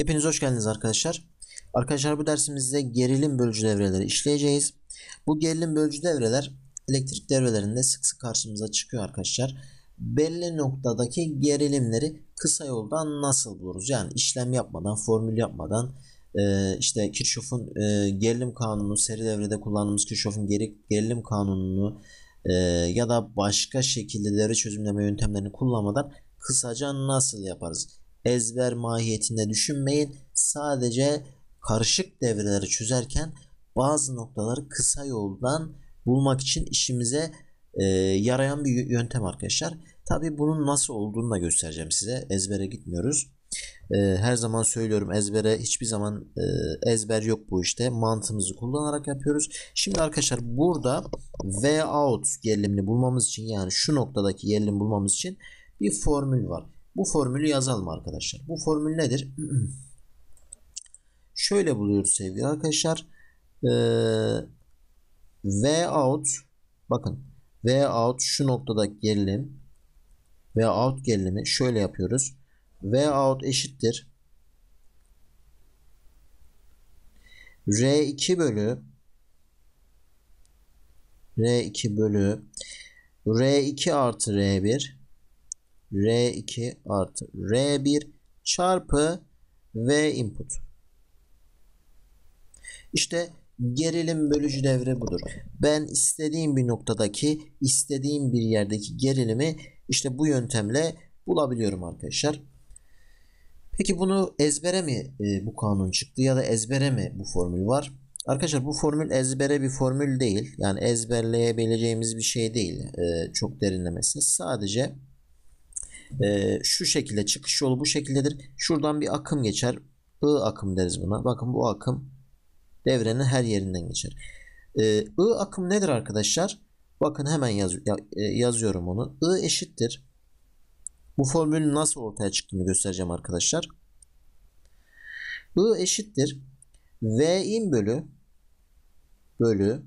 Hepiniz hoş geldiniz arkadaşlar. Arkadaşlar bu dersimizde gerilim bölücü devreleri işleyeceğiz. Bu gerilim bölücü devreler elektrik devrelerinde sık sık karşımıza çıkıyor arkadaşlar. Belli noktadaki gerilimleri kısa yoldan nasıl buluruz? Yani işlem yapmadan, formül yapmadan e, işte Kirchhoff'un e, gerilim kanunu, seri devrede kullandığımız Kirchhoff'un geri, gerilim kanununu e, ya da başka şekilde devre çözümleme yöntemlerini kullanmadan kısaca nasıl yaparız? Ezber mahiyetinde düşünmeyin. Sadece karışık devreleri çözerken bazı noktaları kısa yoldan bulmak için işimize e, yarayan bir yöntem arkadaşlar. Tabi bunun nasıl olduğunu da göstereceğim size. Ezbere gitmiyoruz. E, her zaman söylüyorum ezbere hiçbir zaman e, ezber yok bu işte. Mantığımızı kullanarak yapıyoruz. Şimdi arkadaşlar burada V out gerilimini bulmamız için yani şu noktadaki gerilim bulmamız için bir formül var. Bu formülü yazalım arkadaşlar. Bu formül nedir? Şöyle buluyoruz sevgili arkadaşlar. Ee, V out bakın V out şu noktada gerilim V out gerilimi şöyle yapıyoruz. V out eşittir R2 bölü R2 bölü R2 artı R1 R2 artı R1 çarpı V input. İşte gerilim bölücü devre budur. Ben istediğim bir noktadaki, istediğim bir yerdeki gerilimi işte bu yöntemle bulabiliyorum arkadaşlar. Peki bunu ezbere mi e, bu kanun çıktı ya da ezbere mi bu formül var? Arkadaşlar bu formül ezbere bir formül değil. Yani ezberleyebileceğimiz bir şey değil. E, çok derinlemesi. Sadece e, şu şekilde çıkış yolu bu şekildedir. Şuradan bir akım geçer. I akım deriz buna. Bakın bu akım devrenin her yerinden geçer. E, I akım nedir arkadaşlar? Bakın hemen yaz, e, yazıyorum onu. I eşittir. Bu formülün nasıl ortaya çıktığını göstereceğim arkadaşlar. I eşittir. V in bölü bölü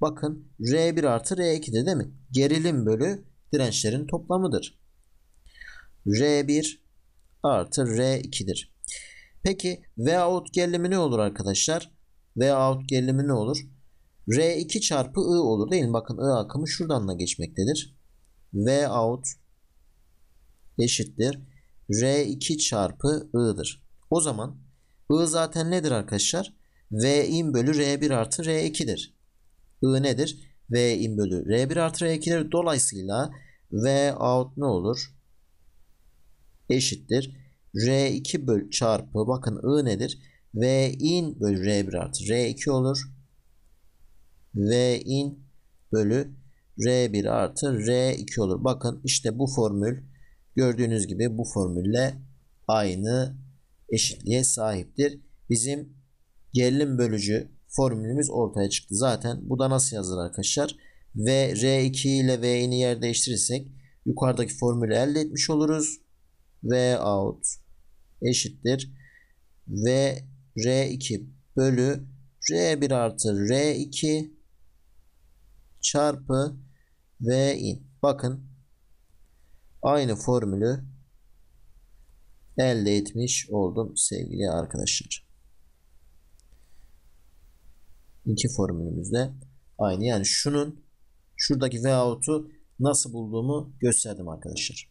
bakın R1 artı R2'de değil mi? Gerilim bölü dirençlerin toplamıdır. R1 artı R2'dir. Peki V out gerilimi ne olur arkadaşlar? V out gerilimi ne olur? R2 çarpı I olur değil mi? Bakın I akımı şuradan da geçmektedir. V out eşittir. R2 çarpı I'dır. O zaman I zaten nedir arkadaşlar? V in bölü R1 artı R2'dir. I nedir? V in bölü R1 artı R2'dir. Dolayısıyla V out ne olur? Eşittir. R2 böl çarpı bakın I nedir? V in bölü R1 artı R2 olur. V in bölü R1 artı R2 olur. Bakın işte bu formül gördüğünüz gibi bu formülle aynı eşitliğe sahiptir. Bizim gerilim bölücü formülümüz ortaya çıktı. Zaten bu da nasıl yazılır arkadaşlar? V R2 ile V in'i yer değiştirirsek yukarıdaki formülü elde etmiş oluruz. V out eşittir. V R2 bölü R1 artı R2 çarpı V in. Bakın aynı formülü elde etmiş oldum sevgili arkadaşlar. İki formülümüzde aynı. Yani şunun şuradaki V out'u nasıl bulduğumu gösterdim arkadaşlar.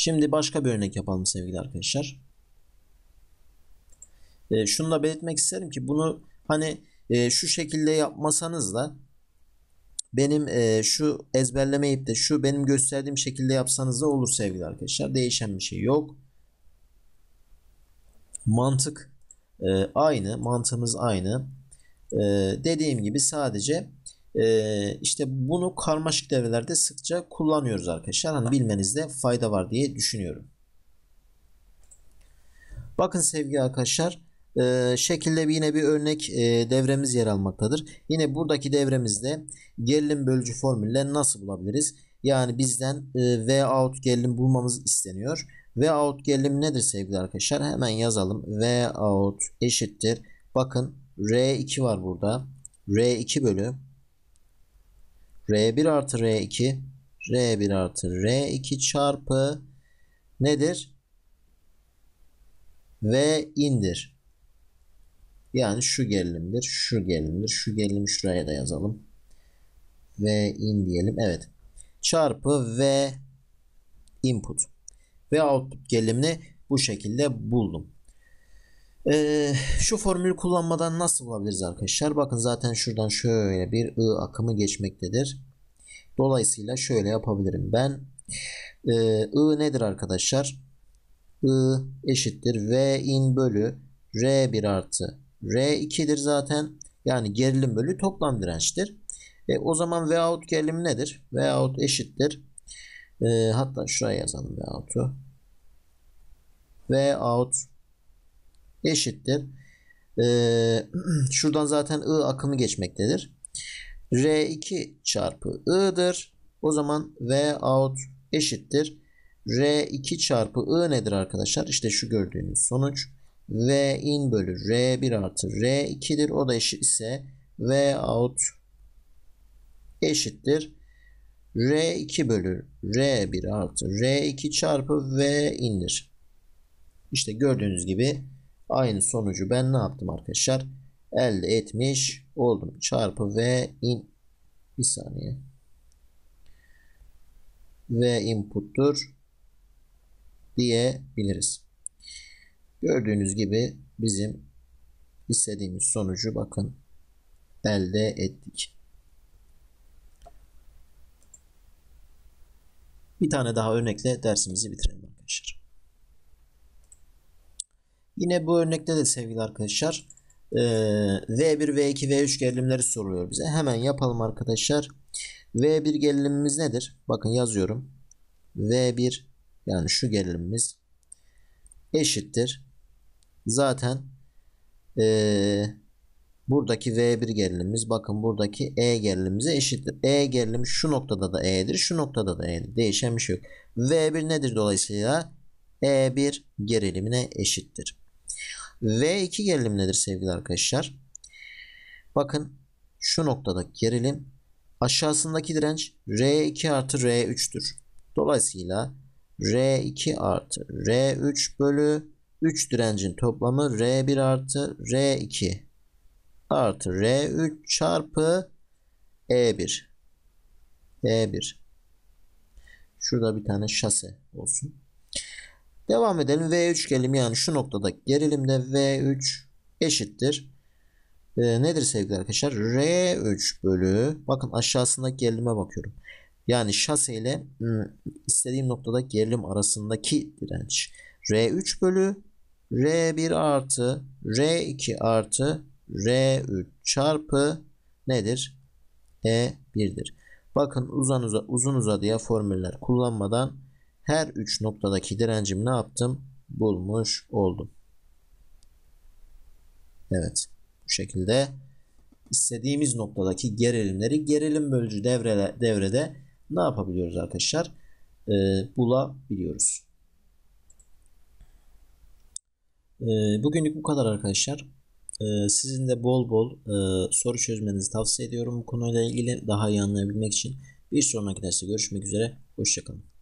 Şimdi başka bir örnek yapalım sevgili arkadaşlar. E, şunu da belirtmek isterim ki bunu hani e, şu şekilde yapmasanız da benim e, şu ezberlemeyip de şu benim gösterdiğim şekilde yapsanız da olur sevgili arkadaşlar. Değişen bir şey yok. Mantık e, aynı. Mantığımız aynı. E, dediğim gibi sadece işte bunu karmaşık devrelerde sıkça kullanıyoruz arkadaşlar. Hani bilmenizde fayda var diye düşünüyorum. Bakın sevgili arkadaşlar e, şekilde yine bir örnek e, devremiz yer almaktadır. Yine buradaki devremizde gerilim bölücü formülle nasıl bulabiliriz? Yani bizden e, V out gerilim bulmamız isteniyor. V out gerilim nedir sevgili arkadaşlar? Hemen yazalım. V out eşittir. Bakın R2 var burada. R2 bölü R1 artı R2 R1 artı R2 çarpı nedir? ve indir. Yani şu gerilimdir, şu gerilimdir. Şu gerilimi şuraya da yazalım. Ve in diyelim. Evet. Çarpı ve input. Ve output gerilimini bu şekilde buldum. Ee, şu formülü kullanmadan nasıl bulabiliriz arkadaşlar? Bakın zaten şuradan şöyle bir I akımı geçmektedir. Dolayısıyla şöyle yapabilirim. Ben e, I nedir arkadaşlar? I eşittir V in bölü R1 artı R2'dir zaten. Yani gerilim bölü toplam dirençtir. E, o zaman V out gerilimi nedir? V out eşittir. E, hatta şuraya yazalım V out'u. V out eşittir. Ee, şuradan zaten I akımı geçmektedir. R2 çarpı I'dır. O zaman V out eşittir. R2 çarpı I nedir arkadaşlar? İşte şu gördüğünüz sonuç. V in bölü R1 artı R2'dir. O da eşit ise V out eşittir. R2 bölü R1 artı R2 çarpı V indir. İşte gördüğünüz gibi aynı sonucu ben ne yaptım arkadaşlar? Elde etmiş oldum. Çarpı V in bir saniye. V input'tur diyebiliriz. Gördüğünüz gibi bizim istediğimiz sonucu bakın elde ettik. Bir tane daha örnekle dersimizi bitirelim arkadaşlar. Yine bu örnekte de sevgili arkadaşlar V1, V2, V3 gerilimleri soruluyor bize. Hemen yapalım arkadaşlar. V1 gerilimimiz nedir? Bakın yazıyorum. V1 yani şu gerilimimiz eşittir. Zaten ee, buradaki V1 gerilimimiz bakın buradaki E gerilimimize eşittir. E gerilim şu noktada da E'dir. Şu noktada da E'dir. Değişen bir şey yok. V1 nedir dolayısıyla? E1 gerilimine eşittir. V2 gerilim nedir sevgili arkadaşlar? Bakın şu noktada gerilim aşağısındaki direnç R2 artı R3'tür. Dolayısıyla R2 artı R3 bölü 3 direncin toplamı R1 artı R2 artı R3 çarpı E1 E1 Şurada bir tane şase olsun. Devam edelim. V3 gerilim yani şu noktada gerilimde V3 eşittir. Ee, nedir sevgili arkadaşlar? R3 bölü bakın aşağısındaki gerilime bakıyorum. Yani şase ile ıı, istediğim noktada gerilim arasındaki direnç. R3 bölü R1 artı R2 artı R3 çarpı nedir? E1'dir. Bakın uzun, uza, uzun uzadıya formüller kullanmadan her 3 noktadaki direncimi ne yaptım? Bulmuş oldum. Evet. Bu şekilde istediğimiz noktadaki gerilimleri gerilim bölücü devrede, devrede ne yapabiliyoruz arkadaşlar? Ee, bulabiliyoruz. Ee, bugünlük bu kadar arkadaşlar. Ee, sizin de bol bol e, soru çözmenizi tavsiye ediyorum bu konuyla ilgili daha iyi anlayabilmek için. Bir sonraki derste görüşmek üzere. Hoşçakalın.